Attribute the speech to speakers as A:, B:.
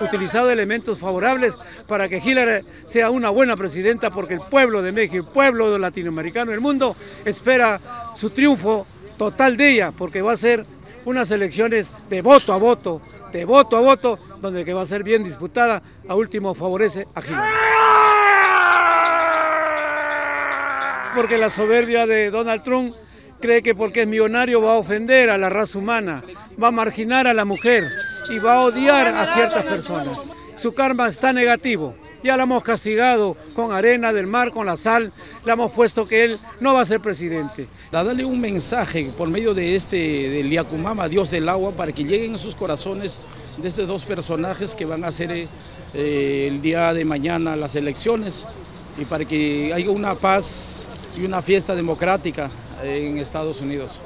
A: utilizado elementos favorables para que Hillary sea una buena presidenta porque el pueblo de México, el pueblo latinoamericano, el mundo espera su triunfo total de ella porque va a ser unas elecciones de voto a voto, de voto a voto, donde que va a ser bien disputada, a último favorece a Hillary. Porque la soberbia de Donald Trump cree que porque es millonario va a ofender a la raza humana, va a marginar a la mujer y va a odiar a ciertas personas. Su karma está negativo. Ya la hemos castigado con arena del mar, con la sal. Le hemos puesto que él no va a ser presidente.
B: A darle un mensaje por medio de este, del Yacumama, Dios del agua, para que lleguen a sus corazones de estos dos personajes que van a hacer eh, el día de mañana las elecciones y para que haya una paz y una fiesta democrática en Estados Unidos.